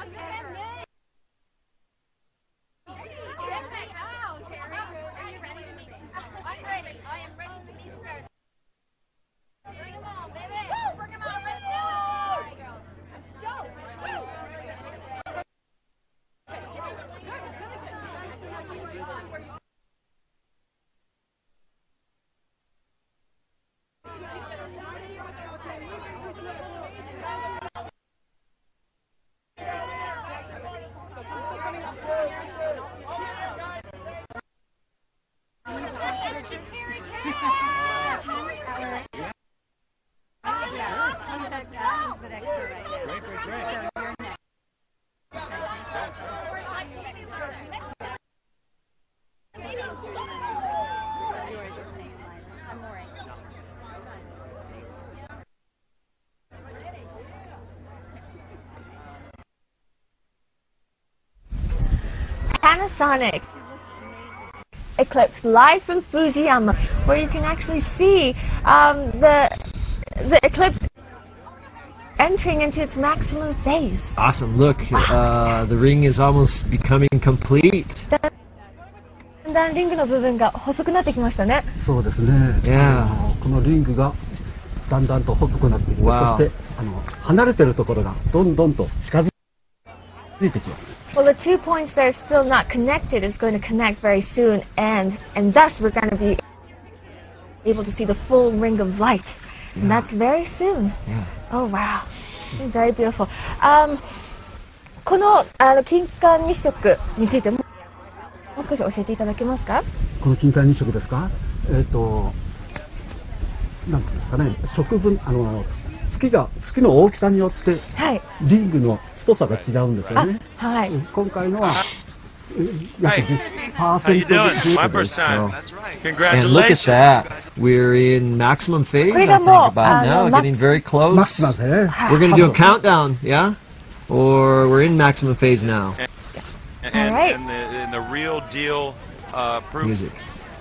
Ela quer. Panasonic Eclipse live from Fujiyama, where you can actually see um, the the eclipse entering into its maximum phase. Awesome. Look, uh, the ring is almost becoming complete. だんだんリングの部分が細くなってきましたね。そうですね。 Yeah. あのこのリングがだんだんと細くなってきて、 Wow. そしてあの離れてるところがどんどんと近づいてきます。 Well, the two points that are still not connected is going to connect very soon, and and thus we're going to be able to see the full ring of light, And that's very soon. Yeah. Oh wow, very beautiful. Um, このあの金環日食についてももう少し教えていただけますか？この金環日食ですか？えっ、となんていうんですかね、食分あの月が月の大きさによってはい。リングの太さが違うんですよあね。、はい。今回のは Hey, how you doing? My first time. So. That's right. Congratulations. And look at that. We're in maximum phase, I think, about now. Getting very close. We're going to do a countdown, yeah? Or we're in maximum phase now. And, and, and, and, the, and the, real deal uh, proof Music.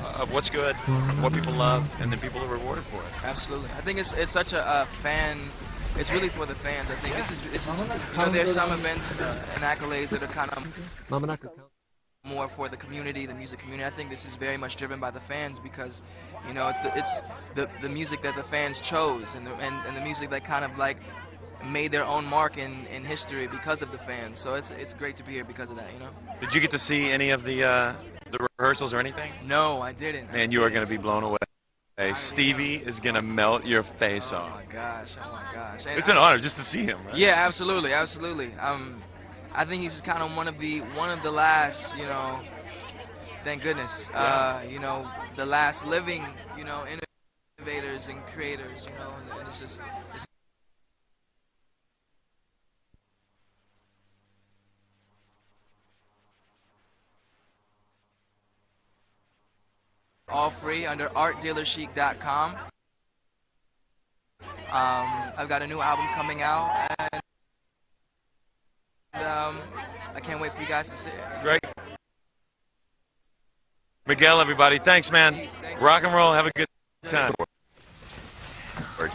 of what's good, what people love, and the people are rewarded for it. Absolutely. I think it's, it's such a uh, fan it's really for the fans. I think yeah. this is, this is you know, there's some events uh, and accolades that are kind of more for the community, the music community. I think this is very much driven by the fans because you know it's the it's the the music that the fans chose and the and, and the music that kind of like made their own mark in in history because of the fans. So it's it's great to be here because of that. You know. Did you get to see any of the uh, the rehearsals or anything? No, I didn't. Man, you are going to be blown away. Hey, Stevie is going to melt your face Oh off. Oh my gosh! Oh my gosh! And It's an honor just to see him, right? Yeah, absolutely, absolutely. Um, I think he's kind of one of the one of the last, you know, thank goodness, uh, you know, the last living, you know, innovators and creators, you know, and, and it's just it's all free under artdealerchic.com. Um, I've got a new album coming out, and um, I can't wait for you guys to see it. Great. Miguel, everybody, thanks, man. Rock and roll. Have a good time.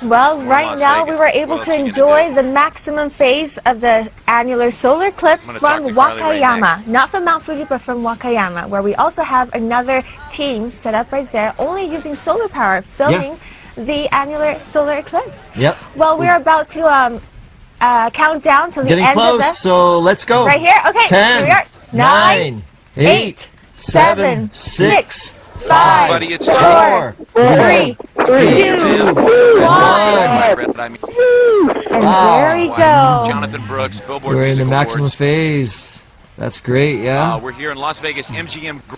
Well, We're right Las now we were able to you gonna enjoy the maximum phase of the annular solar eclipse I'm gonna talk from to Carly Rae Wakayama. Not from Mount Fuji, but from Wakayama, where we also have another team set up right there, only using solar power, filming the annular solar eclipse. Yep. Well, we're about to um, uh, count down to the Getting end close, of the... so let's go. Right here? Okay, Ten, here we are. Nine, nine, eight, seven, six, five, Buddy, it's four, three, two, one. Red, I mean, And Wow. there we go. Jonathan Brooks, Billboard We're in the maximum Awards. phase. That's great, yeah? Uh, we're here in Las Vegas, MGM. Gr-